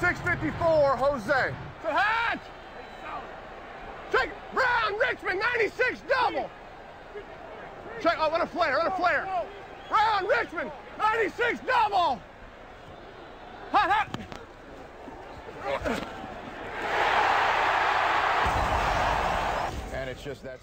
654, Jose. To hatch! Check Brown, Richmond, 96 double. Check, oh, run a flare, run a flare. Brown, Richmond, 96 double. Hot, hot. And it's just that.